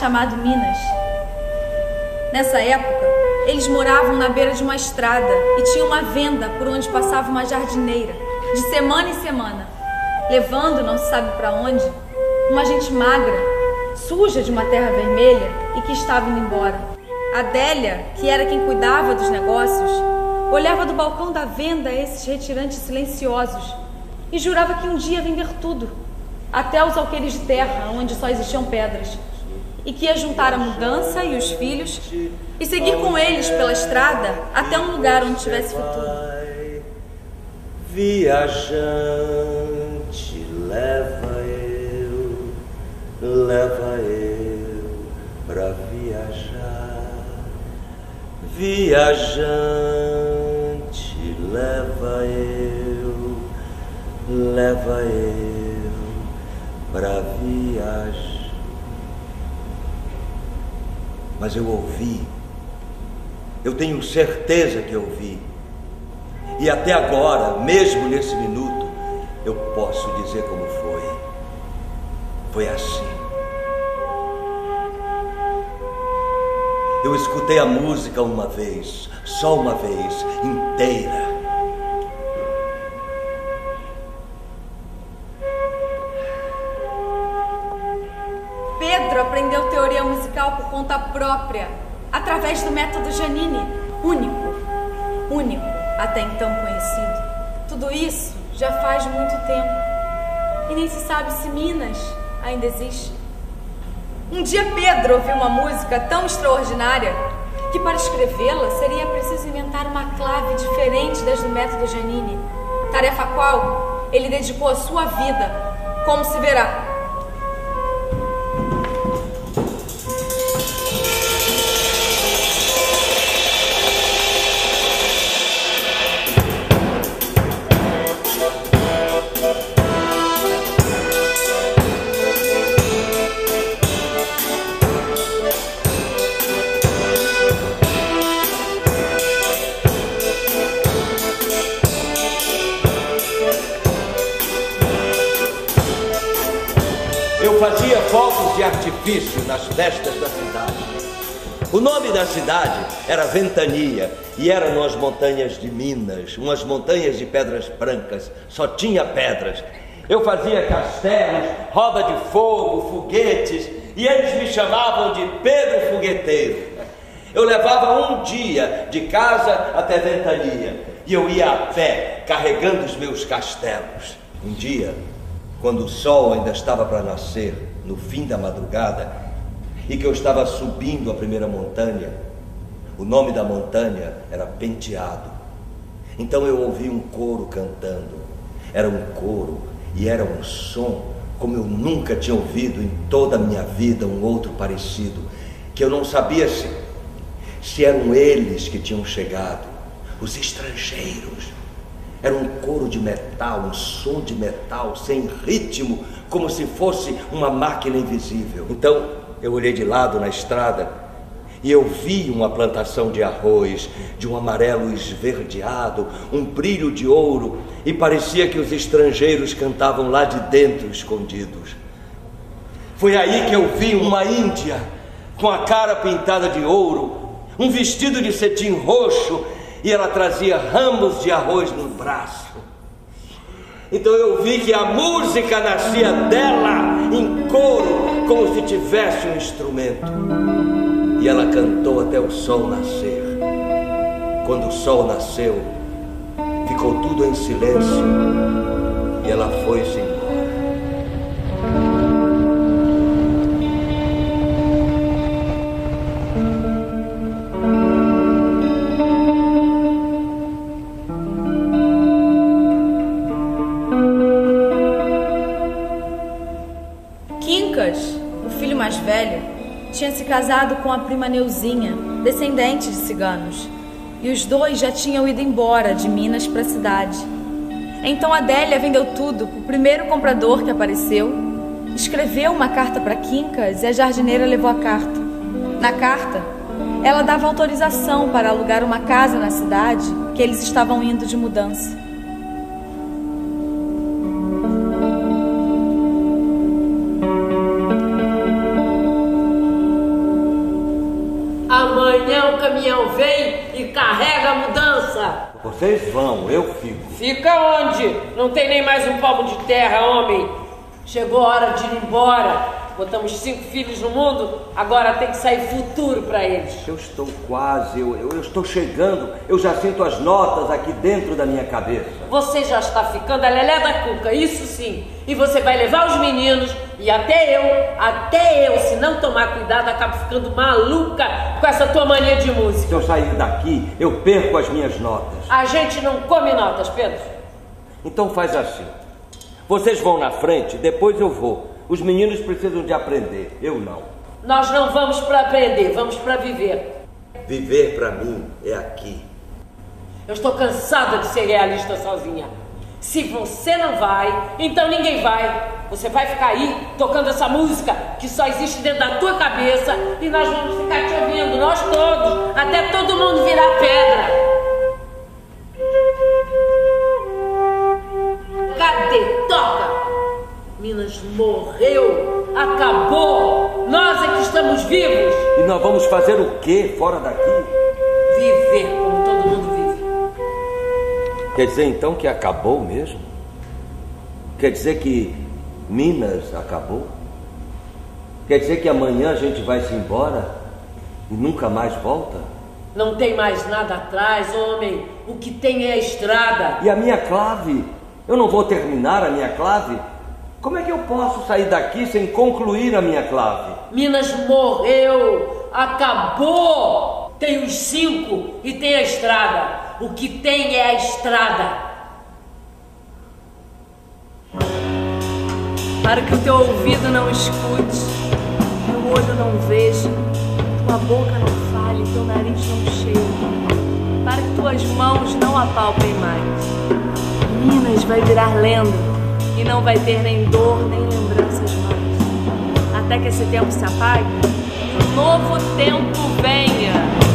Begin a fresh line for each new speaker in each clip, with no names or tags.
chamado Minas. Nessa época, eles moravam na beira de uma estrada e tinham uma venda por onde passava uma jardineira, de semana em semana, levando não se sabe para onde uma gente magra, suja de uma terra vermelha e que estava indo embora. Adélia, que era quem cuidava dos negócios, olhava do balcão da venda esses retirantes silenciosos e jurava que um dia vender tudo, até os alqueires de terra, onde só existiam pedras, e que ia juntar a mudança e os filhos e seguir com eles pela estrada até um lugar onde tivesse futuro.
Viajante, leva eu, leva eu pra viajar. Viajante, leva eu, leva eu pra viajar. Mas eu ouvi, eu tenho certeza que ouvi. E até agora, mesmo nesse minuto, eu posso dizer como foi. Foi assim. Eu escutei a música uma vez, só uma vez, inteira.
Conta própria, através do método Janine, único, único até então conhecido. Tudo isso já faz muito tempo e nem se sabe se Minas ainda existe. Um dia Pedro ouviu uma música tão extraordinária que para escrevê-la seria preciso inventar uma clave diferente das do método Janine, tarefa a qual ele dedicou a sua vida, como se verá.
Cidade era Ventania e era nas montanhas de Minas, umas montanhas de pedras brancas, só tinha pedras. Eu fazia castelos, roda de fogo, foguetes e eles me chamavam de Pedro Fogueteiro. Eu levava um dia de casa até Ventania e eu ia a pé carregando os meus castelos. Um dia, quando o sol ainda estava para nascer, no fim da madrugada, e que eu estava subindo a primeira montanha, o nome da montanha era Penteado. Então eu ouvi um coro cantando. Era um coro e era um som como eu nunca tinha ouvido em toda a minha vida um outro parecido, que eu não sabia se, se eram eles que tinham chegado, os estrangeiros. Era um coro de metal, um som de metal, sem ritmo, como se fosse uma máquina invisível. Então eu olhei de lado na estrada e eu vi uma plantação de arroz, de um amarelo esverdeado, um brilho de ouro, e parecia que os estrangeiros cantavam lá de dentro escondidos. Foi aí que eu vi uma índia com a cara pintada de ouro, um vestido de cetim roxo e ela trazia ramos de arroz no braço. Então eu vi que a música nascia dela em coro, como se tivesse um instrumento. E ela cantou até o sol nascer. Quando o sol nasceu, ficou tudo em silêncio e ela foi-se embora.
Casado com a prima Neuzinha, descendente de ciganos, e os dois já tinham ido embora de Minas para a cidade. Então Adélia vendeu tudo para o primeiro comprador que apareceu, escreveu uma carta para Quincas e a jardineira levou a carta. Na carta, ela dava autorização para alugar uma casa na cidade que eles estavam indo de mudança.
Vocês vão, eu fico.
Fica onde? Não tem nem mais um palmo de terra, homem. Chegou a hora de ir embora. Botamos cinco filhos no mundo, agora tem que sair futuro para eles.
Eu estou quase, eu, eu, eu, estou chegando, eu já sinto as notas aqui dentro da minha cabeça.
Você já está ficando a lelé da cuca, isso sim. E você vai levar os meninos, e até eu, até eu, se não tomar cuidado, acabo ficando maluca com essa tua mania de música.
Se eu sair daqui, eu perco as minhas notas.
A gente não come notas, Pedro.
Então faz assim. Vocês vão na frente, depois eu vou. Os meninos precisam de aprender, eu não.
Nós não vamos para aprender, vamos para viver.
Viver para mim é aqui.
Eu estou cansada de ser realista sozinha. Se você não vai, então ninguém vai. Você vai ficar aí tocando essa música que só existe dentro da tua cabeça e nós vamos ficar te ouvindo, nós todos, até todo mundo virar pedra. Cadê? Toca! Minas morreu, acabou. Nós é que estamos vivos.
E nós vamos fazer o que fora daqui?
Viver como todo mundo vive.
Quer dizer então que acabou mesmo? Quer dizer que Minas acabou? Quer dizer que amanhã a gente vai se embora e nunca mais volta?
Não tem mais nada atrás, homem. O que tem é a estrada.
E a minha clave? Eu não vou terminar a minha clave? Como é que eu posso sair daqui sem concluir a minha clave?
Minas morreu, acabou. Tem os cinco e tem a estrada. O que tem é a estrada.
Para que o teu ouvido não escute, teu olho não veja, tua boca não fale, teu nariz não cheire, para que tuas mãos não apalpem mais. Minas vai virar lenda e não vai ter nem dor nem lembranças mais. Até que esse tempo se apague, um novo tempo venha.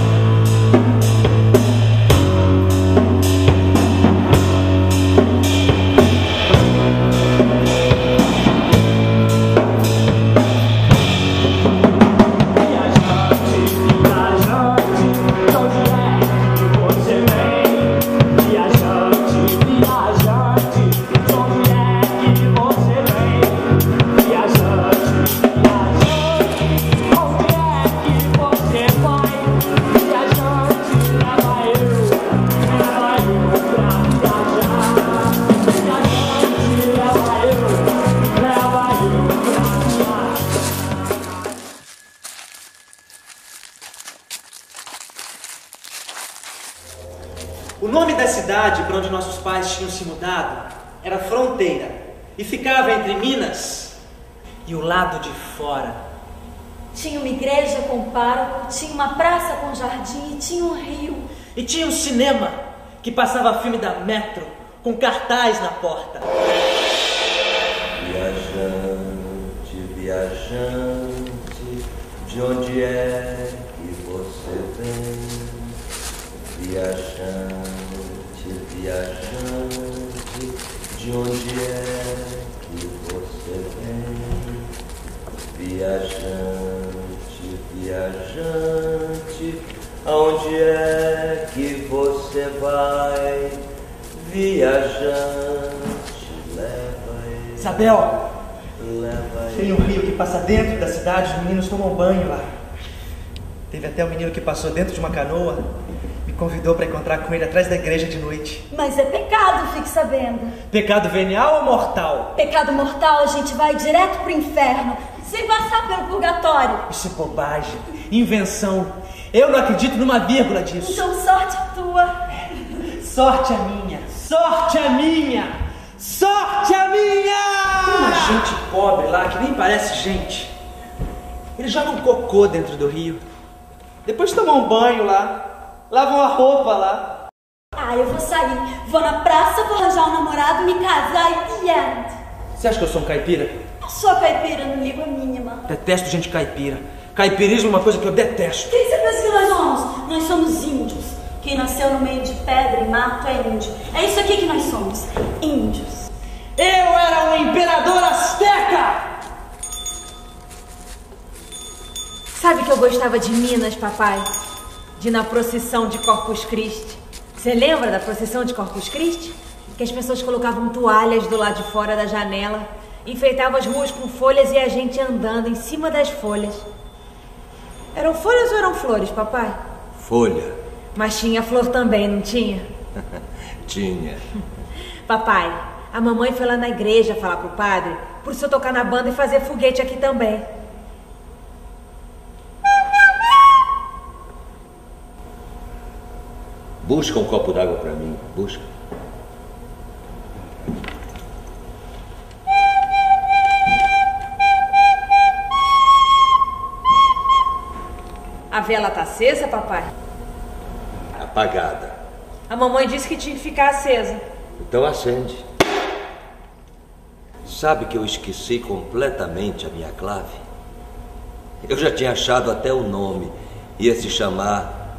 E
tinha um
cinema que passava filme da Metro com cartaz na porta.
Viajante, viajante, de onde é que você vem? Viajante viajante, de onde é que você vem? Viajante, viajante, aonde é que você vai? Viajante, leva ele.
Isabel!
Leva
Tem um rio que passa dentro da cidade, os meninos tomam banho lá. Teve até um menino que passou dentro de uma canoa convidou para encontrar com ele atrás da igreja de noite.
Mas é pecado, fique sabendo.
Pecado venial ou mortal?
Pecado mortal, a gente vai direto pro inferno, sem passar pelo purgatório.
Isso é bobagem, invenção. Eu não acredito numa vírgula disso.
Então sorte a tua.
Sorte a minha, sorte a minha, sorte a minha! Tem uma gente pobre lá que nem parece gente. Eles jogam cocô dentro do rio. Depois tomam um banho lá, lavam a roupa lá.
Ah, eu vou sair. Vou na praça, vou arranjar um namorado, me casar e end.
Você acha que eu sou um caipira?
Eu sou caipira, não ligo a mínima.
Detesto gente caipira. Caipirismo é uma coisa que eu detesto.
Quem você pensa que nós somos? Nós somos índios. Quem nasceu no meio de pedra e mato é índio. É isso aqui que nós somos. Índios.
Eu era um imperador azteca!
Sabe que eu gostava de Minas, papai?
de ir na procissão de Corpus Christi. Você lembra da procissão de Corpus Christi? Que as pessoas colocavam toalhas do lado de fora da janela, enfeitavam as ruas com folhas e a gente andando em cima das folhas. Eram folhas ou eram flores, papai?
Folha.
Mas tinha flor também, não tinha?
Tinha.
Papai, a mamãe foi lá na igreja falar pro padre por se eu tocar na banda e fazer foguete aqui também.
Busca um copo d'água para mim. Busca.
Vela tá acesa, papai?
Apagada.
A mamãe disse que tinha que ficar acesa.
Então acende. Sabe que eu esqueci completamente a minha clave? Eu já tinha achado até o nome. Ia se chamar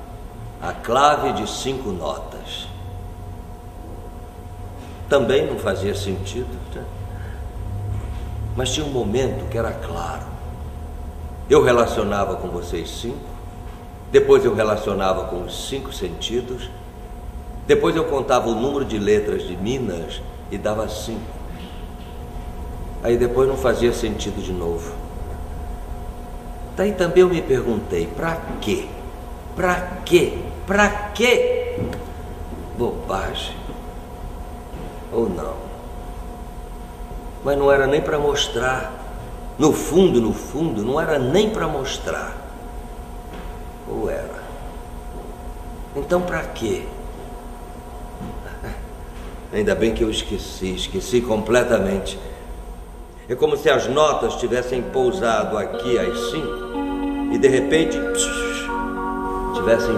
A Clave de Cinco Notas. Também não fazia sentido, né? Mas tinha um momento que era claro. Eu relacionava com vocês cinco, depois eu relacionava com os cinco sentidos, depois eu contava o número de letras de Minas e dava cinco. Aí depois não fazia sentido de novo. Daí também eu me perguntei, para quê? Para quê? Para quê? Bobagem. Ou não? Mas não era nem para mostrar. No fundo, no fundo, não era nem para mostrar. Ou era? Então para quê? Ainda bem que eu esqueci, esqueci completamente. É como se as notas tivessem pousado aqui às cinco e de repente tivessem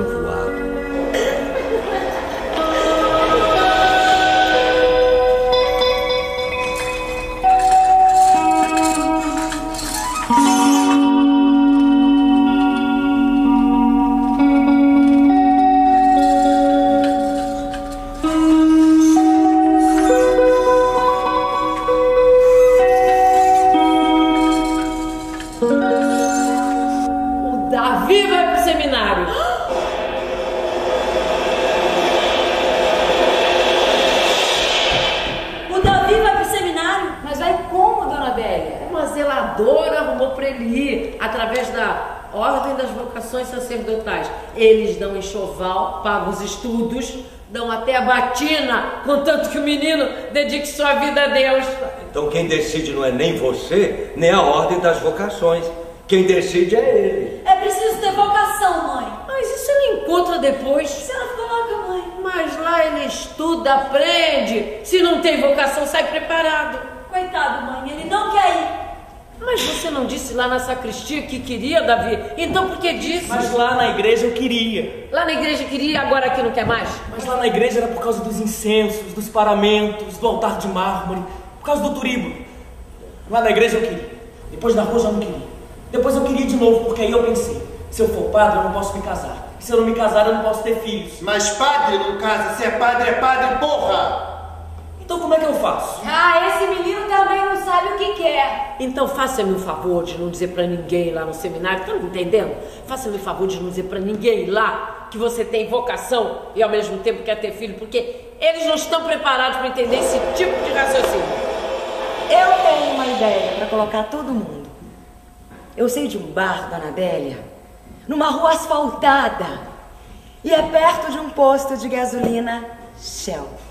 pagam os estudos, dão até a batina, contanto que o menino dedique sua vida a Deus.
Então quem decide não é nem você, nem a ordem das vocações. Quem decide é ele.
É preciso ter vocação, mãe.
Mas isso ele encontra depois.
Se ela coloca, mãe.
Mas lá ele estuda, aprende. Se não tem vocação, sai preparado.
Coitado, mãe, ele não quer ir.
Mas você não disse lá na sacristia que queria, Davi? Então por que disse?
Mas lá na igreja eu queria.
Lá na igreja queria, agora aqui não quer mais?
Mas lá na igreja era por causa dos incensos, dos paramentos, do altar de mármore, por causa do turíbulo. Lá na igreja eu queria. Depois na rua eu já não queria. Depois eu queria de novo, porque aí eu pensei, se eu for padre eu não posso me casar. E se eu não me casar eu não posso ter filhos.
Mas padre não casa, se é padre, é padre, porra!
Então como é que eu faço?
Ah, esse menino também não sabe o que quer.
Então faça-me o favor de não dizer pra ninguém lá no seminário, tá me entendendo? Faça-me o favor de não dizer pra ninguém lá que você tem vocação e ao mesmo tempo quer ter filho, porque eles não estão preparados para entender esse tipo de raciocínio.
Eu tenho uma ideia para colocar todo mundo. Eu sei de um bar, Dona Bélia, numa rua asfaltada. E é perto de um posto de gasolina Shell.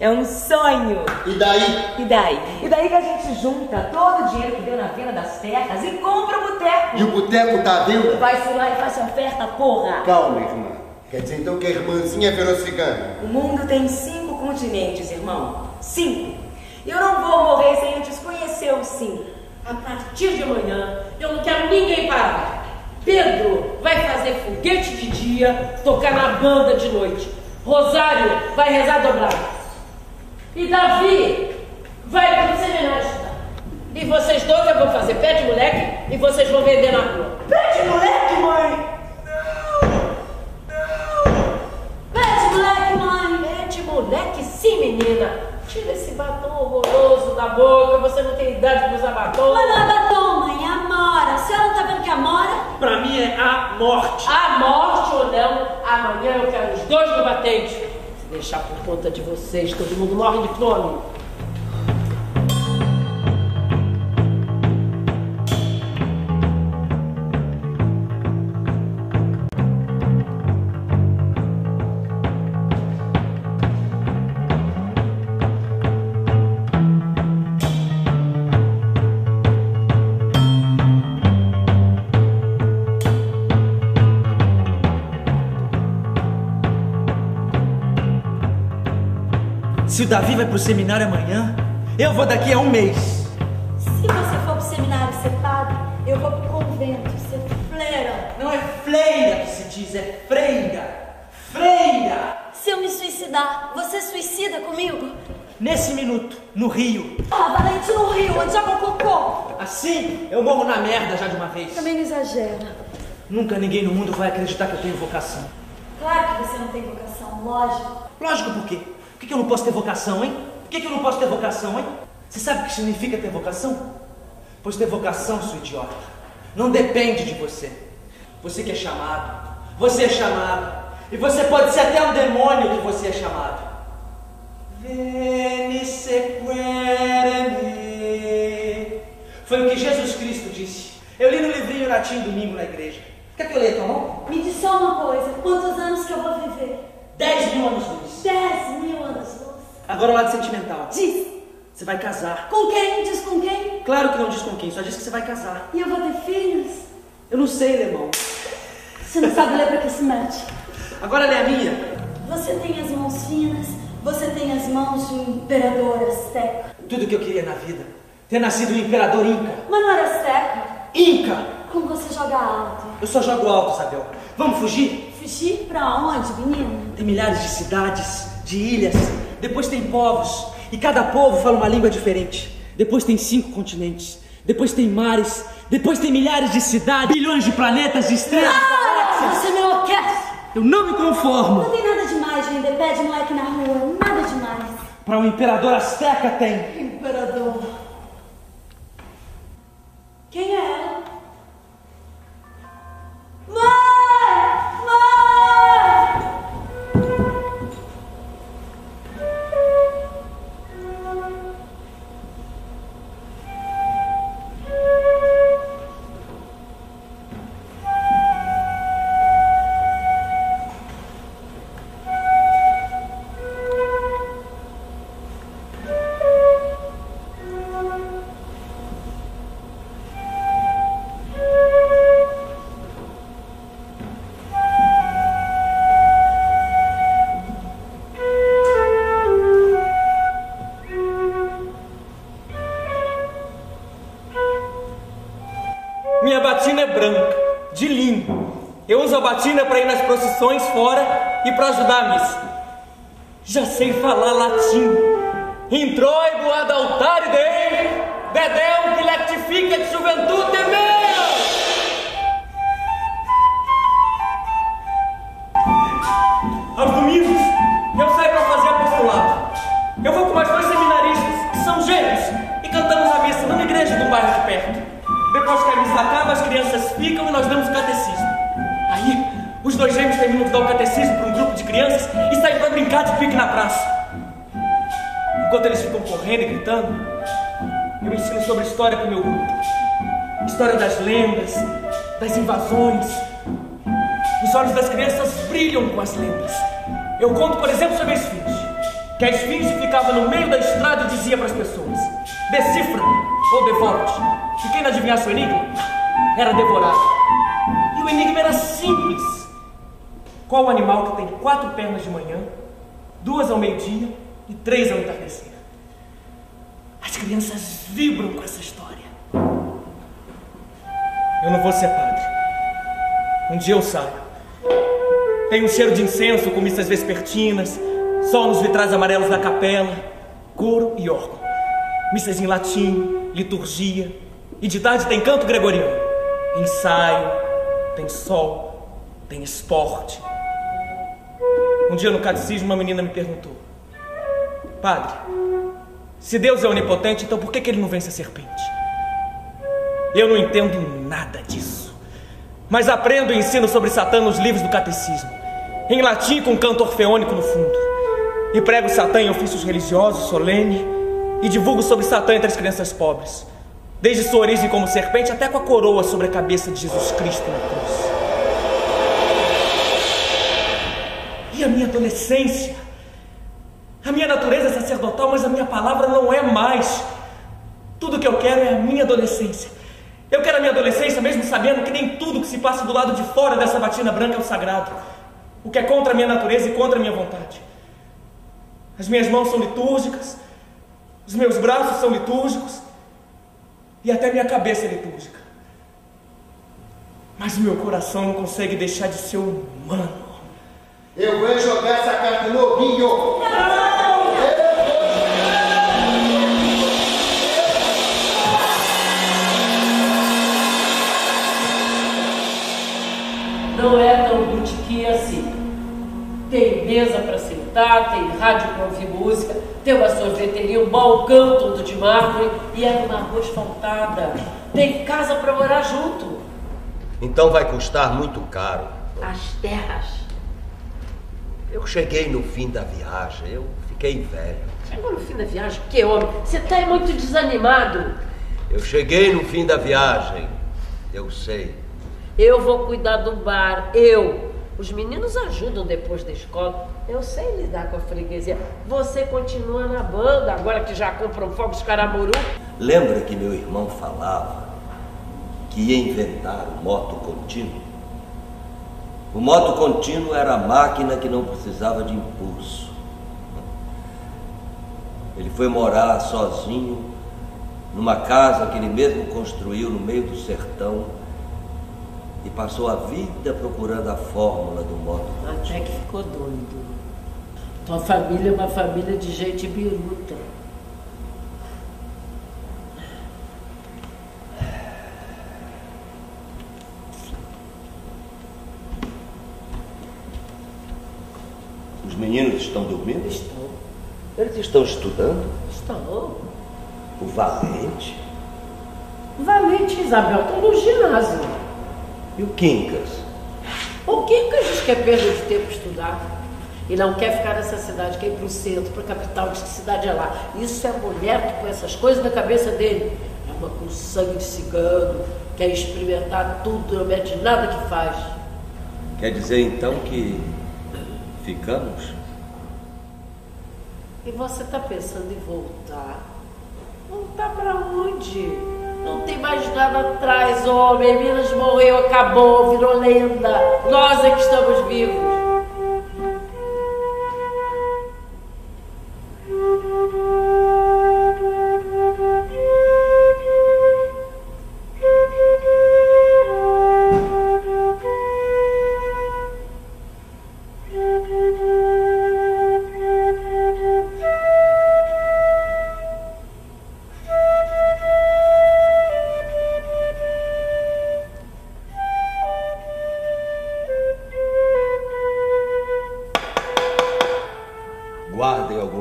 É um sonho.
E daí?
E daí? E daí que a gente junta todo o dinheiro que deu na venda das terras e compra o boteco.
E o boteco tá venda?
Vai-se lá e faz oferta, porra.
Calma, irmã. Quer dizer então que a irmãzinha virou cigana?
O mundo tem cinco continentes, irmão. Cinco. E eu não vou morrer sem antes conhecer os cinco.
A partir de amanhã, eu não quero ninguém parar. Pedro vai fazer foguete de dia, tocar na banda de noite. Rosário vai rezar dobrado. E Davi vai pro seminário estudar. E vocês dois eu vou fazer pé de moleque e vocês vão vender na rua.
Pé de moleque, mãe!
Pede, moleque, mãe.
Pé de moleque sim, menina. Tira esse batom horroroso da boca, você não tem idade para usar batom.
Mas não é batom, mãe, é amora. A senhora não tá vendo que é amora?
pra mim é a morte.
A morte ou não, amanhã eu quero os dois no batente. Deixar por conta de vocês, todo mundo morre de fome.
Se o Davi vai pro seminário amanhã, eu vou daqui a um mês.
Se você for pro seminário ser padre, eu vou pro convento ser freira.
Não é fleira que se diz, é freira. Freira!
Se eu me suicidar, você suicida comigo?
Nesse minuto, no Rio.
Ah, Valente no rio, onde joga o cocô.
Assim, eu morro na merda já de uma vez.
Também não exagera.
Nunca ninguém no mundo vai acreditar que eu tenho vocação.
Claro que você não tem vocação, lógico.
Lógico por quê? Que, que eu não posso ter vocação, hein? Por que, eu não posso ter vocação, hein? Você sabe o que significa ter vocação? Pois ter vocação, sua idiota, não depende de você. Você que é chamado, você é chamado. E você pode ser até um demônio que você é chamado. Veni sequere. Foi o que Jesus Cristo disse. Eu li no livrinho latim domingo na igreja. Quer que eu leia tua mão?
Me diz só uma coisa, quantos anos que eu vou viver?
10 mil anos luz.
Dez mil anos luz.
Agora o lado sentimental.
Diz,
Você vai casar.
com quem? Diz com quem?
Claro que não diz com quem, só diz que você vai casar.
E eu vou ter filhos?
Eu não sei, irmão.
Você não sabe ler pra que se mete.
Agora lê a minha.
Você tem as mãos finas, você tem as mãos de um imperador azteca.
Tudo que eu queria na vida. Ter nascido um imperador inca.
Mas não era azteca?
Inca!
Como você joga alto?
Eu só jogo alto, Isabel. Vamos fugir?
Fugir pra onde, menino?
Tem milhares de cidades, de ilhas. Depois tem povos. E cada povo fala uma língua diferente. Depois tem cinco continentes. Depois tem mares. Depois tem milhares de cidades. Bilhões de planetas, de estrelas, galáxias.
você me enlouquece!
Eu não me conformo.
Não tem nada demais vender pé de moleque na rua, nada demais.
Para um imperador azteca tem.
Imperador. Quem é
fora e para ajudar a. Já sei falar latim. Introibo ad altare Dei, Dedeum que lectifica de juventude mea. Gêmeos terminam de dar o catecismo para um grupo de crianças e saem para brincar de pique na praça. Enquanto eles ficam correndo e gritando, eu ensino sobre história para o meu grupo. História das lendas, das invasões. Os olhos das crianças brilham com as lendas. Eu conto, por exemplo, sobre a esfinge. Que a esfinge ficava no meio da estrada e dizia para as pessoas: decifra ou devora-te. E quem não adivinhasse o enigma era devorado. E o enigma era simples: qual animal que tem quatro pernas de manhã, duas ao meio-dia e três ao entardecer? As crianças vibram com essa história. Eu não vou ser padre. Um dia eu saio. Tem um cheiro de incenso com missas vespertinas, sol nos vitrais amarelos da capela, coro e órgão. Missas em latim, liturgia, e de tarde tem canto gregoriano. Ensaio, tem sol, tem esporte. Um dia no catecismo uma menina me perguntou: Padre, se Deus é onipotente, então por que, que ele não vence a serpente? Eu não entendo nada disso. Mas aprendo e ensino sobre Satã nos livros do catecismo, em latim com canto orfeônico no fundo. E prego Satã em ofícios religiosos, solene, e divulgo sobre Satã entre as crianças pobres, desde sua origem como serpente até com a coroa sobre a cabeça de Jesus Cristo na cruz. E a minha adolescência? A minha natureza é sacerdotal, mas a minha palavra não é mais. Tudo que eu quero é a minha adolescência. Eu quero a minha adolescência, mesmo sabendo que nem tudo que se passa do lado de fora dessa batina branca é o sagrado. O que é contra a minha natureza e contra a minha vontade. As minhas mãos são litúrgicas, os meus braços são litúrgicos e até minha cabeça é litúrgica. Mas o meu coração não consegue deixar de ser humano.
Eu vou jogar essa carta no rio.
Não é tão botiquinha assim. Tem mesa para sentar, tem rádio para ouvir música, tem uma sorveteria, um balcão todo de mármore e é uma rua asfaltada. Tem casa para morar junto.
Então vai custar muito caro.
As terras.
Eu cheguei no fim da viagem, eu fiquei velho.
Chegou no fim da viagem? Que homem? Você está muito desanimado.
Eu cheguei no fim da viagem, eu sei.
Eu vou cuidar do bar, eu. Os meninos ajudam depois da escola. Eu sei lidar com a freguesia. Você continua na banda, agora que já comprou fogos caramuru.
Lembra que meu irmão falava que ia inventar o moto contínuo? O moto contínuo era a máquina que não precisava de impulso. Ele foi morar sozinho numa casa que ele mesmo construiu no meio do sertão e passou a vida procurando a fórmula do moto.
Até que ficou doido. Tua família é uma família de gente biruta.
Os meninos estão dormindo?
Estão.
Eles estão estudando?
Estão.
O Valente
Valente e Isabel estão no ginásio.
e o Quincas?
O Quincas diz que é perda de tempo estudar. E não quer ficar nessa cidade, quer ir para o centro, para a capital, diz que cidade é lá. Isso é mulher que põe essas coisas na cabeça dele. É uma com sangue de cigano, quer experimentar tudo, não mete nada que faz.
Quer dizer então que ficamos?
E você está pensando em voltar? Voltar para onde? Não tem mais nada atrás, homem. Minas morreu, acabou, virou lenda. Nós é que estamos vivos.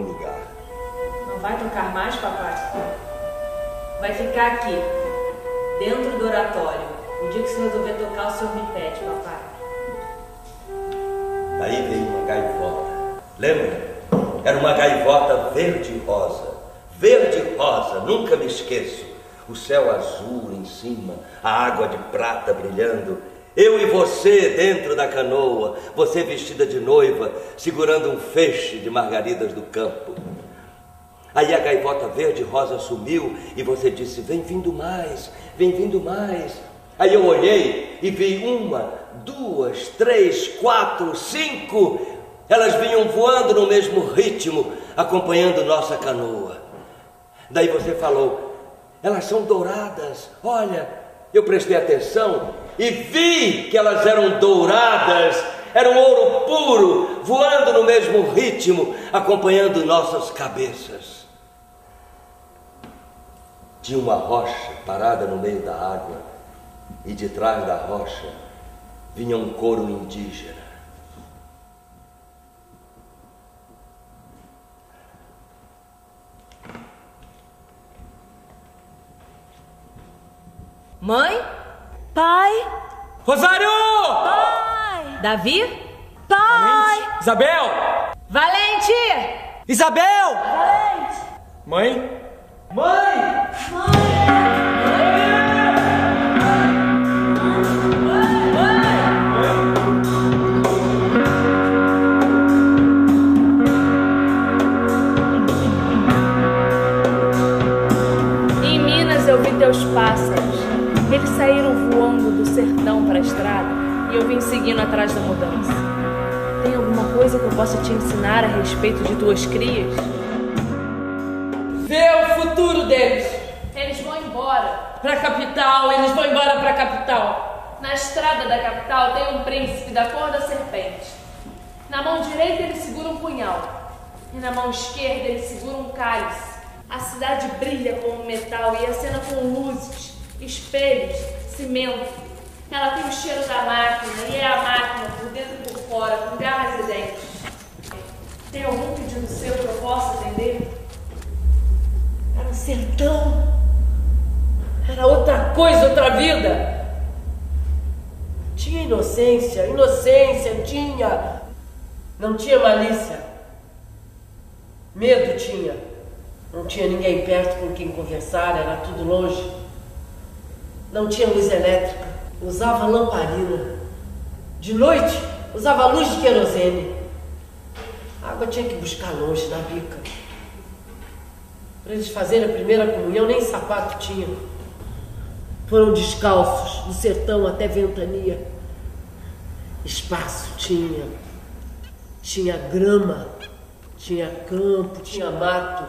Algum lugar.
Não vai tocar mais, papai? Vai ficar aqui, dentro do oratório. O dia que você resolver tocar, o senhor me pede, papai.
Daí veio uma gaivota. Lembra? Era uma gaivota verde e rosa. Verde e rosa, nunca me esqueço. O céu azul em cima, a água de prata brilhando. Eu e você dentro da canoa, você vestida de noiva, segurando um feixe de margaridas do campo. Aí a gaivota verde rosa sumiu e você disse: Vem vindo mais, vem vindo mais. Aí eu olhei e vi uma, duas, três, quatro, cinco. Elas vinham voando no mesmo ritmo, acompanhando nossa canoa. Daí você falou: Elas são douradas. Olha, eu prestei atenção e vi que elas eram douradas. Era um ouro puro, voando no mesmo ritmo, acompanhando nossas cabeças. Tinha uma rocha parada no meio da água, e de trás da rocha vinha um coro indígena.
Mãe?
Pai?
Rosário!
Davi?
Pai! Isabel!
Valente!
Isabel! Mãe? Mãe!
Em possa te ensinar a respeito de tuas crias?
Vê o futuro deles.
Eles vão embora.
Pra capital, eles vão embora pra capital.
Na estrada da capital tem um príncipe da cor da serpente. Na mão direita ele segura um punhal e na mão esquerda ele segura um cálice. A cidade brilha como metal e acena com luzes, espelhos, cimento. Ela tem o cheiro da máquina e é a máquina por dentro e por fora, com garras e dentes. Tem algum pedido seu que eu possa atender?
Era um sertão. Era outra coisa, outra vida. Tinha inocência, inocência, tinha. Não tinha malícia. Medo tinha. Não tinha ninguém perto com quem conversar, era tudo longe. Não tinha luz elétrica. Usava lamparina. De noite, usava luz de querosene. Água tinha que buscar longe, na bica. Para eles fazerem a primeira comunhão, nem sapato tinham. Foram descalços, do sertão até ventania. Espaço tinha. Tinha grama, tinha campo, tinha mato,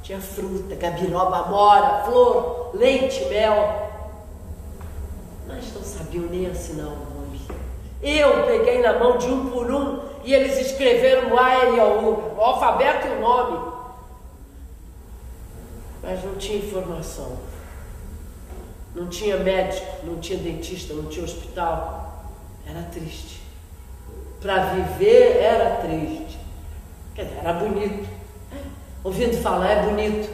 tinha fruta, gabiroba, mora, flor, leite, mel. Mas não sabiam nem assinar o nome. Eu peguei na mão de um por um e eles escreveram A, L, O, o alfabeto e o nome. Mas não tinha informação. Não tinha médico, não tinha dentista, não tinha hospital. Era triste. Para viver era triste. Quer dizer, era bonito. Ouvindo falar é bonito.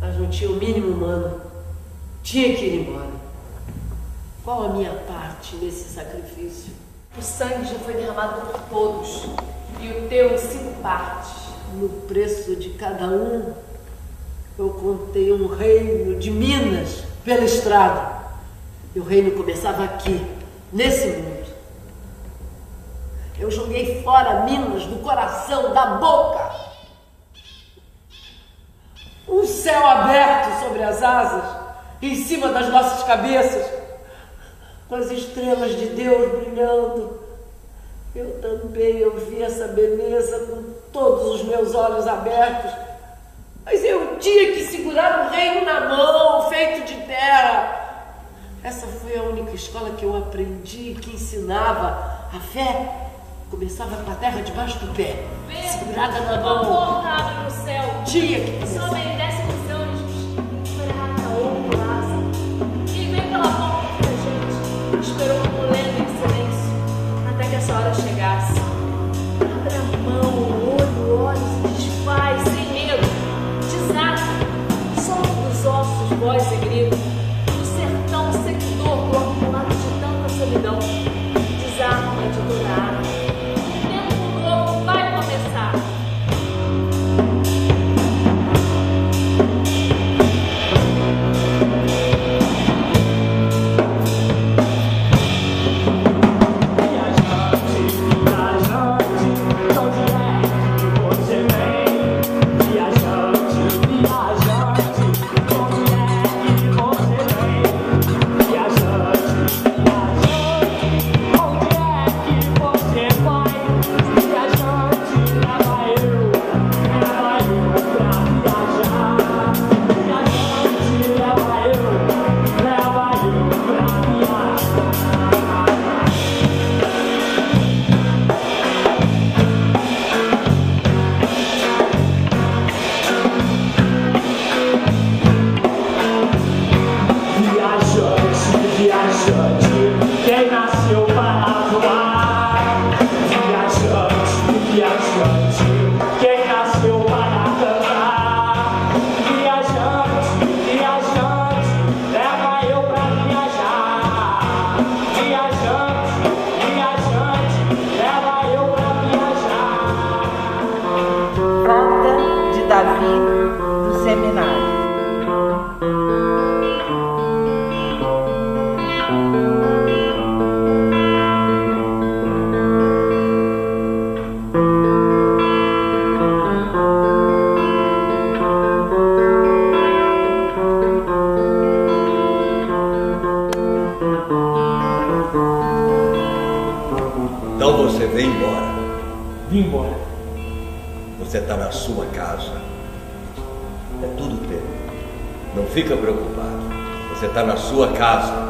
Mas não tinha o mínimo humano. Tinha que ir embora. Qual a minha parte nesse sacrifício?
O sangue já foi derramado por todos e o teu em cinco partes.
No preço de cada um, eu contei um reino de Minas pela estrada. E o reino começava aqui, nesse mundo. Eu joguei fora Minas do coração, da boca. Um céu aberto sobre as asas, em cima das nossas cabeças, com as estrelas de Deus brilhando. Eu também eu vi essa beleza com todos os meus olhos abertos. Mas eu tinha que segurar o reino na mão, feito de terra. Essa foi a única escola que eu aprendi, que ensinava a fé. Começava com a terra debaixo do pé, segurada na mão.
abre no céu.
Tinha que
Só Hora chegasse. Abre a mão, o olho, olhos e desfaz, sem medo. Desata. Solta dos ossos, voz e grito.
Então você vem embora.
Vim embora.
Você está na sua casa. É tudo teu. Não fica preocupado. Você está na sua casa.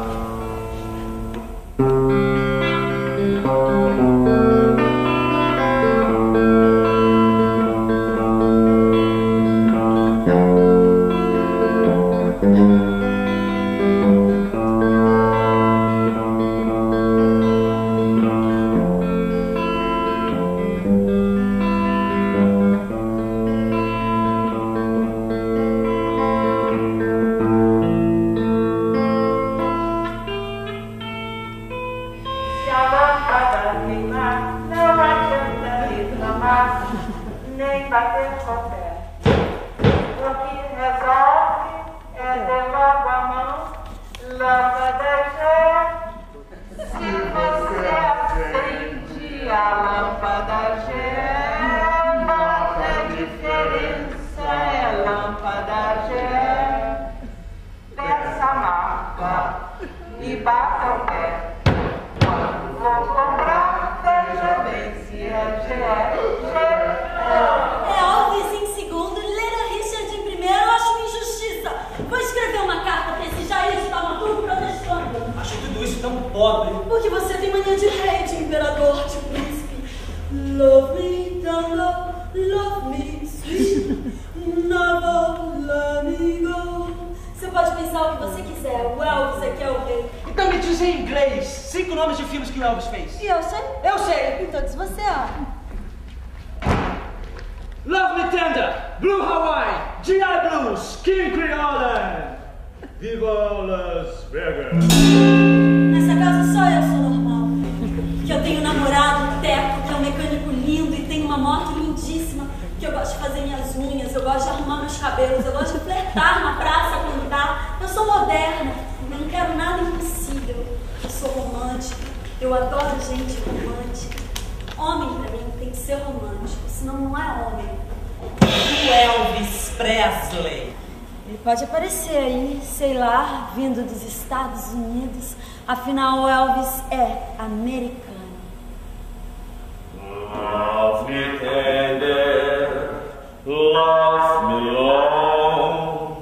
Porque você tem mania de rei, de imperador, de príncipe. Love me, tango, love me, sweet. Never let me go. Você pode pensar o que você quiser, o Elvis aqui é o rei.
Então me diz em inglês cinco nomes de filmes que o Elvis fez.
E eu sei?
Eu sei.
Então diz você, ó.
Love Me Tender, Blue Hawaii, G.I. Blues, King Creole. Viva Las Vegas.
Nessa casa só eu sou normal. Que eu tenho um namorado, Teco, que é um mecânico lindo e tem uma moto lindíssima. Que eu gosto de fazer minhas unhas, eu gosto de arrumar meus cabelos, eu gosto de flertar na praça, cantar. Eu sou moderna, eu não quero nada impossível. Eu sou romântica, eu adoro gente romântica. Homem pra mim tem que ser romântico, senão não é homem.
O Elvis Presley.
Ele pode aparecer aí, sei lá, vindo dos Estados Unidos. Afinal, o Elvis é americano.
Love me tender, love me long,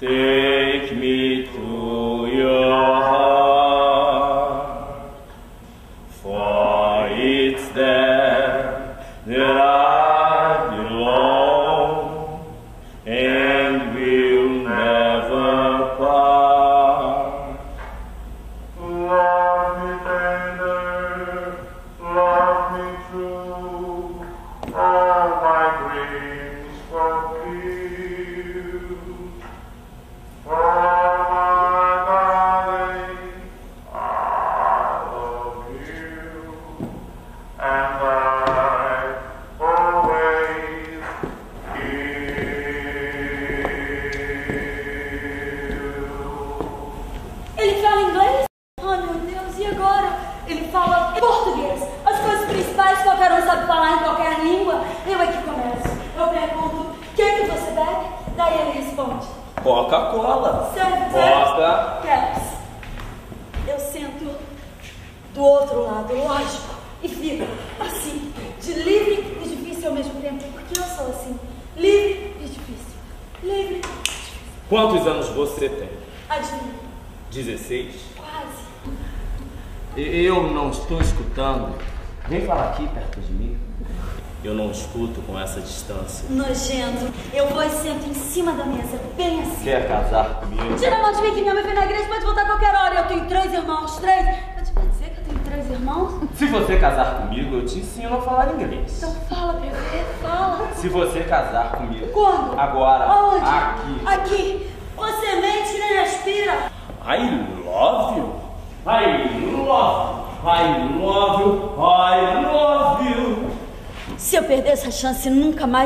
take me to your heart,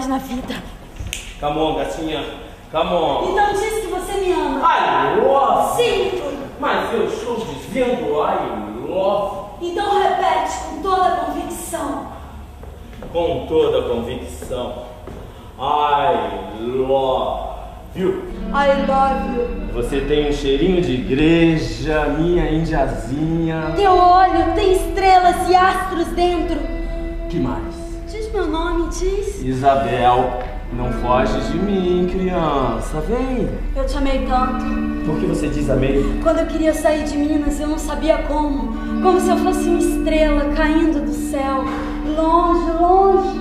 mais na vida.
Come on, gatinha. Come on.
Então diz que você me ama.
I love.
Sim.
Mas eu estou dizendo I love
Então repete com toda a convicção.
com toda a convicção. I love you.
I love you.
Você tem um cheirinho de igreja, minha indiazinha.
Teu olho tem estrelas e astros dentro.
que mais?
Diz meu nome, diz.
Isabel, não foge de mim, criança. Vem.
Eu te amei tanto.
Por que você diz amei?
Quando eu queria sair de Minas, eu não sabia como. Como se eu fosse uma estrela caindo do céu. Longe, longe.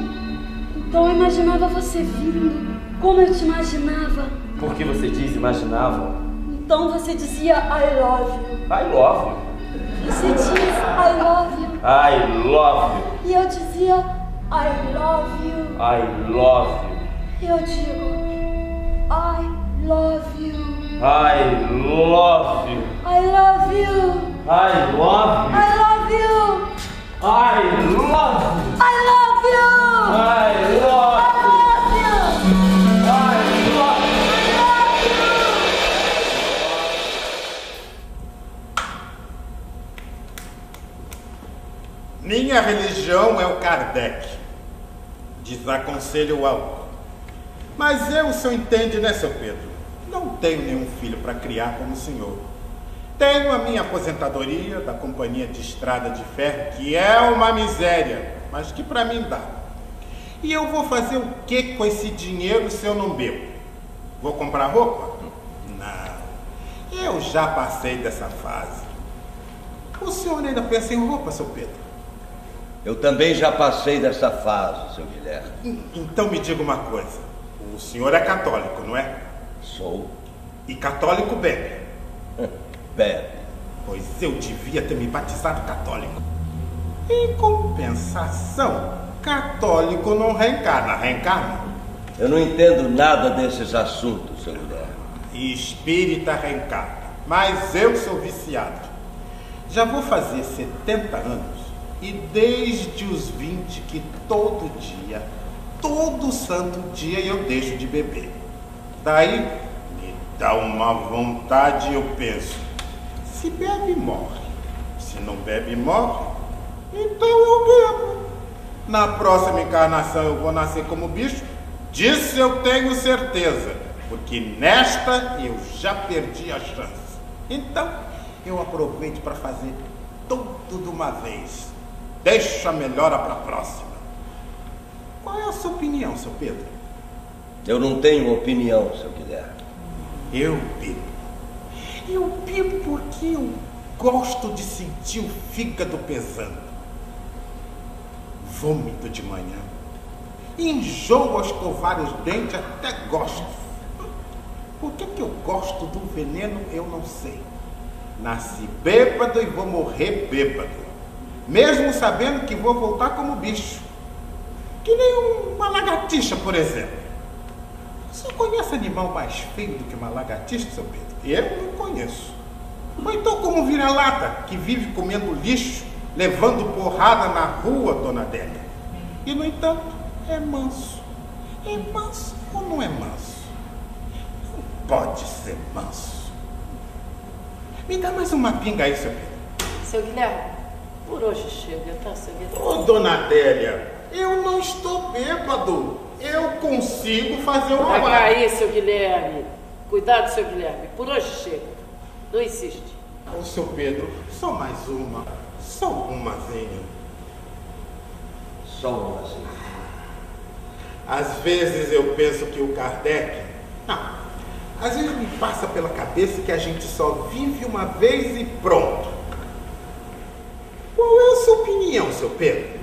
Então eu imaginava você vindo. Como eu te imaginava.
Por que você diz imaginava?
Então você dizia I love you.
I love you.
Você diz I love you.
I love you.
E eu dizia I love you.
I love you.
E eu digo I love you.
I love you.
I love you.
I love you.
I love you.
I love you.
I love you.
I love you.
Minha religião é o Kardec. Desaconselho o álcool. Mas eu, o senhor entende, né, seu Pedro? Não tenho nenhum filho para criar como o senhor. Tenho a minha aposentadoria da Companhia de Estrada de Ferro, que é uma miséria, mas que para mim dá. E eu vou fazer o que com esse dinheiro se eu não bebo? Vou comprar roupa? Não. Eu já passei dessa fase. O senhor ainda pensa em roupa, seu Pedro?
Eu também já passei dessa fase, seu Guilherme.
Então me diga uma coisa. O senhor é católico, não é?
Sou.
E católico bebe?
Bebe.
Pois eu devia ter me batizado católico. Em compensação, católico não reencarna, reencarna?
Eu não entendo nada desses assuntos, seu Guilherme.
E espírita reencarna. Mas eu sou viciado. Já vou fazer 70 anos e desde os 20 que todo dia, todo santo dia eu deixo de beber. Daí me dá uma vontade eu penso, se bebe morre, se não bebe morre, então eu bebo. Na próxima encarnação eu vou nascer como bicho? Disso eu tenho certeza, porque nesta eu já perdi a chance. Então eu aproveito para fazer tudo de uma vez. Deixa a melhora para a próxima. Qual é a sua opinião, seu Pedro?
Eu não tenho opinião, seu Guilherme.
Eu bebo. Eu bebo porque eu gosto de sentir o fígado pesando. Vômito de manhã. Enjoo ao escovar os dentes, até gosto. Por que, que eu gosto do veneno, eu não sei. Nasci bêbado e vou morrer bêbado. Mesmo sabendo que vou voltar como bicho. Que nem uma lagartixa, por exemplo. Você conhece animal mais feio do que uma lagartixa, seu Pedro? Eu não conheço. Ou então como vira-lata, que vive comendo lixo, levando porrada na rua, dona Adélia. E, no entanto, é manso. É manso ou não é manso? Não pode ser manso. Me dá mais uma pinga aí, seu Pedro.
Seu Guilherme, por hoje chega, tá, seu Guilherme?
Ô, dona Adélia, eu não estou bêbado. Eu consigo fazer uma
Vai cair, seu Guilherme. Cuidado, seu Guilherme. Por hoje chega. Não insiste.
Ô, seu Pedro, só mais uma. Só umazinha.
Só uma assim.
Às vezes eu penso que o Kardec. Não. Às vezes me passa pela cabeça que a gente só vive uma vez e pronto. Qual é a sua opinião, seu Pedro?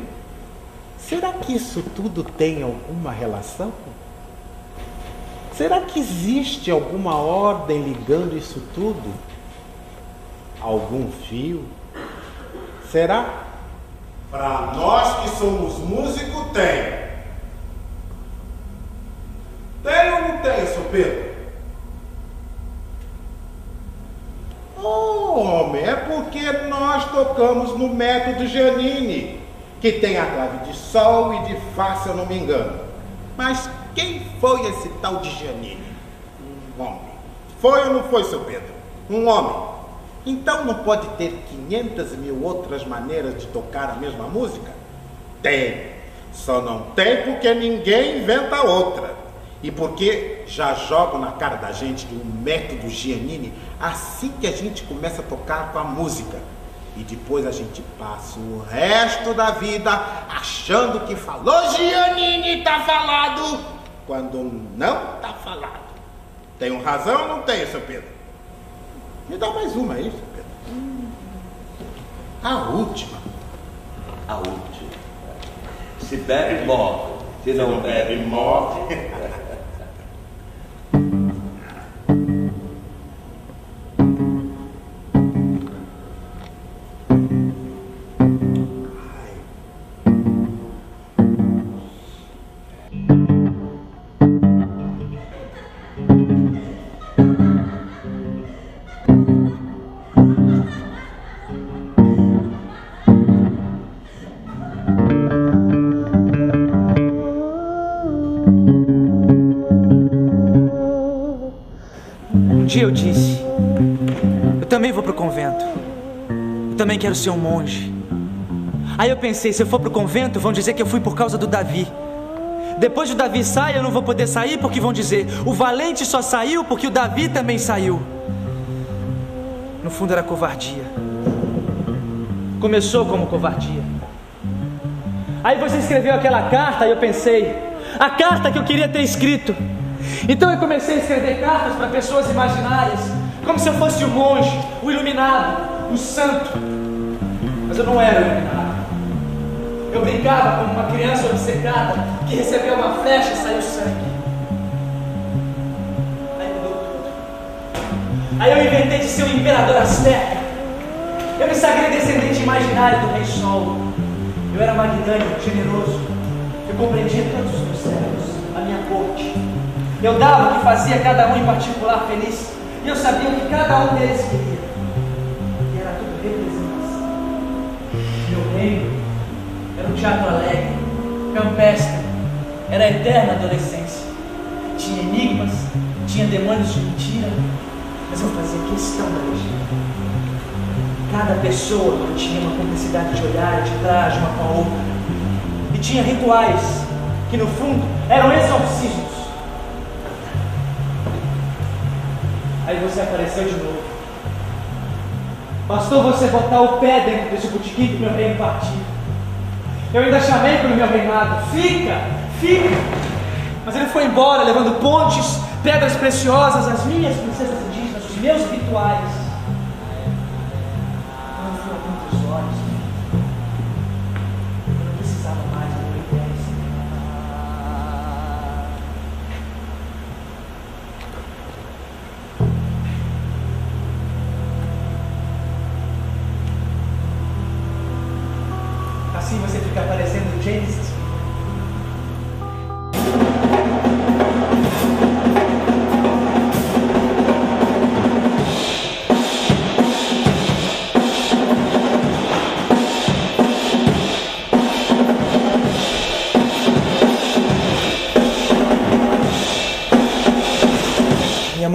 Será que isso tudo tem alguma relação? Será que existe alguma ordem ligando isso tudo? Algum fio? Será? Para nós que somos músicos, tem. Tem ou não tem, seu Pedro? Homem, é porque nós tocamos no método Giannini, que tem a clave de Sol e de Fá, se eu não me engano. Mas quem foi esse tal de Giannini? Um homem. Foi ou não foi, seu Pedro? Um homem. Então não pode ter 500 mil outras maneiras de tocar a mesma música? Tem. Só não tem porque ninguém inventa outra. E porque já jogam na cara da gente o método Giannini assim que a gente começa a tocar com a música. E depois a gente passa o resto da vida achando que falou Giannini tá falado, quando não tá falado. Tenho razão ou não tenho, seu Pedro? Me dá mais uma aí, seu Pedro. A última.
A última. Se bebe, morre. Se não, bebe, morre.
disse: Eu também vou pro convento. Eu também quero ser um monge. Aí eu pensei: se eu for pro convento, vão dizer que eu fui por causa do Davi. Depois do Davi sai, eu não vou poder sair porque vão dizer: o valente só saiu porque o Davi também saiu. No fundo era covardia. Começou como covardia. Aí você escreveu aquela carta e eu pensei: a carta que eu queria ter escrito. Então eu comecei a escrever cartas para pessoas imaginárias, como se eu fosse o monge, o iluminado, o santo. Mas eu não era iluminado. Eu brincava como uma criança obcecada que recebeu uma flecha e saiu sangue. Aí mudou tudo. Aí eu inventei de ser o imperador azteca. Eu me sagrei descendente imaginário do rei Sol. Eu era magnânimo, generoso. Eu compreendia todos os mistérios, a minha corte. Eu dava o que fazia cada um em particular feliz. E eu sabia o que cada um deles queria. E era tudo representação. Meu reino era um teatro alegre, campestre, era a eterna adolescência. Tinha enigmas, tinha demônios de mentira, mas eu fazia questão da legenda. Cada pessoa tinha uma cumplicidade de olhar, de traje uma com a outra. E tinha rituais, que no fundo eram exorcismos. Aí você apareceu de novo. Bastou você botar o pé dentro desse botequim que meu reino partiu. Eu ainda chamei para o meu reinado. Fica, fica. Mas ele foi embora levando pontes, pedras preciosas, as minhas princesas indígenas, os meus rituais.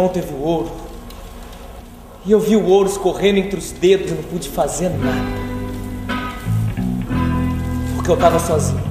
Mão teve o ouro. E eu vi o ouro escorrendo entre os dedos e não pude fazer nada. Porque eu estava sozinho.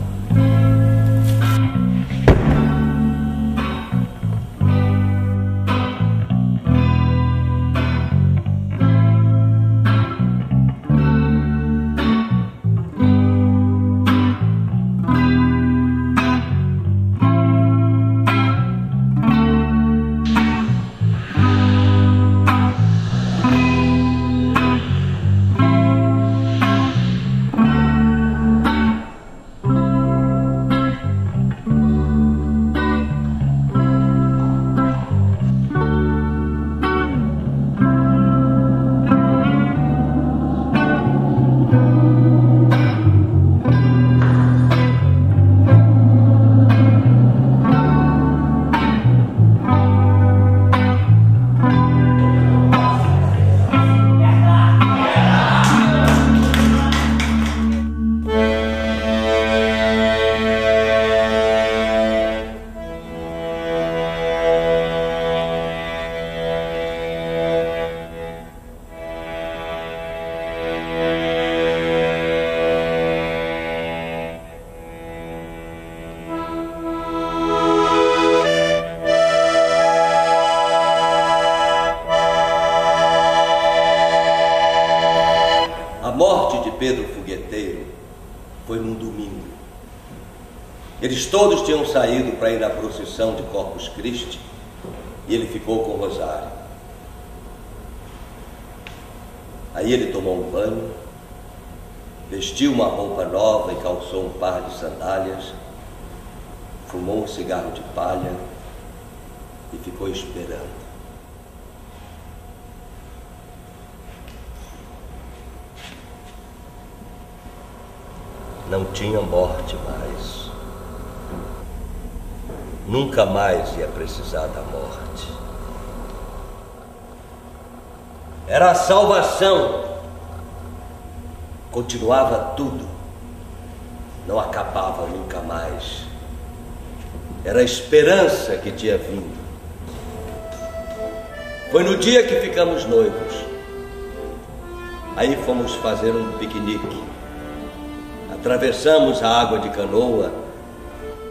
Pedro Fogueteiro foi num domingo. Eles todos tinham saído para ir na procissão de Corpus Christi e ele ficou com o rosário. Aí ele tomou um banho, vestiu uma roupa nova e calçou um par de sandálias, fumou um cigarro de palha e ficou esperando. Não tinha morte mais. Nunca mais ia precisar da morte. Era a salvação. Continuava tudo. Não acabava nunca mais. Era a esperança que tinha vindo. Foi no dia que ficamos noivos. Aí fomos fazer um piquenique. Atravessamos a água de canoa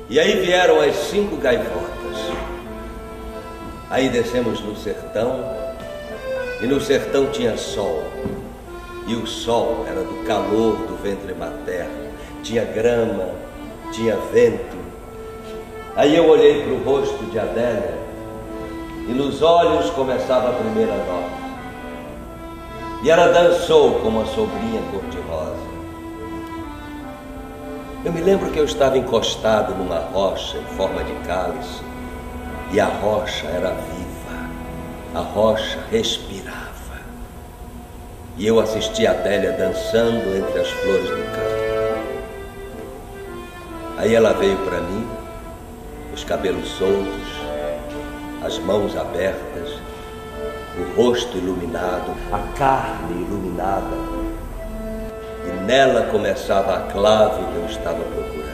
e aí vieram as cinco gaivotas. Aí descemos no sertão e no sertão tinha sol. E o sol era do calor do ventre materno. Tinha grama, tinha vento. Aí eu olhei para o rosto de Adélia e nos olhos começava a primeira nota. E ela dançou como a sobrinha cor-de-rosa. Eu me lembro que eu estava encostado numa rocha em forma de cálice e a rocha era viva, a rocha respirava. E eu assisti a Adélia dançando entre as flores do campo. Aí ela veio para mim, os cabelos soltos, as mãos abertas, o rosto iluminado, a carne iluminada. Nela começava a clave que eu estava procurando.